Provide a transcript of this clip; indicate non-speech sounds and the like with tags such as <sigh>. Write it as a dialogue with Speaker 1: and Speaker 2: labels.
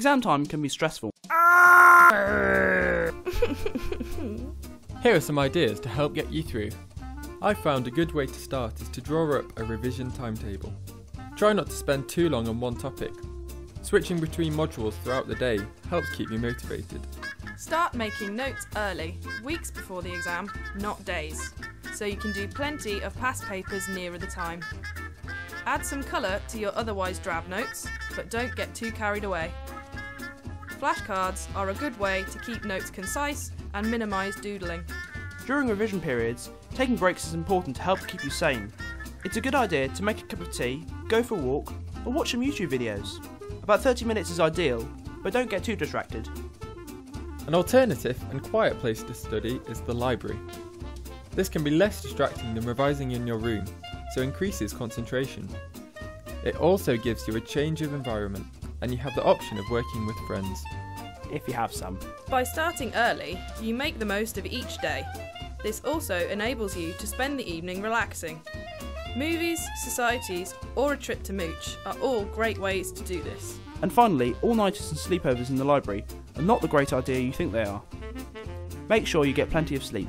Speaker 1: Exam time can be stressful. <laughs>
Speaker 2: Here are some ideas to help get you through. I found a good way to start is to draw up a revision timetable. Try not to spend too long on one topic. Switching between modules throughout the day helps keep you motivated.
Speaker 3: Start making notes early, weeks before the exam, not days, so you can do plenty of past papers nearer the time. Add some colour to your otherwise drab notes, but don't get too carried away. Flashcards are a good way to keep notes concise and minimise doodling.
Speaker 1: During revision periods, taking breaks is important to help keep you sane. It's a good idea to make a cup of tea, go for a walk, or watch some YouTube videos. About 30 minutes is ideal, but don't get too distracted.
Speaker 2: An alternative and quiet place to study is the library. This can be less distracting than revising in your room, so increases concentration. It also gives you a change of environment, and you have the option of working with friends.
Speaker 1: If you have some.
Speaker 3: By starting early, you make the most of each day. This also enables you to spend the evening relaxing. Movies, societies, or a trip to Mooch are all great ways to do this.
Speaker 1: And finally, all nighters and sleepovers in the library are not the great idea you think they are. Make sure you get plenty of sleep.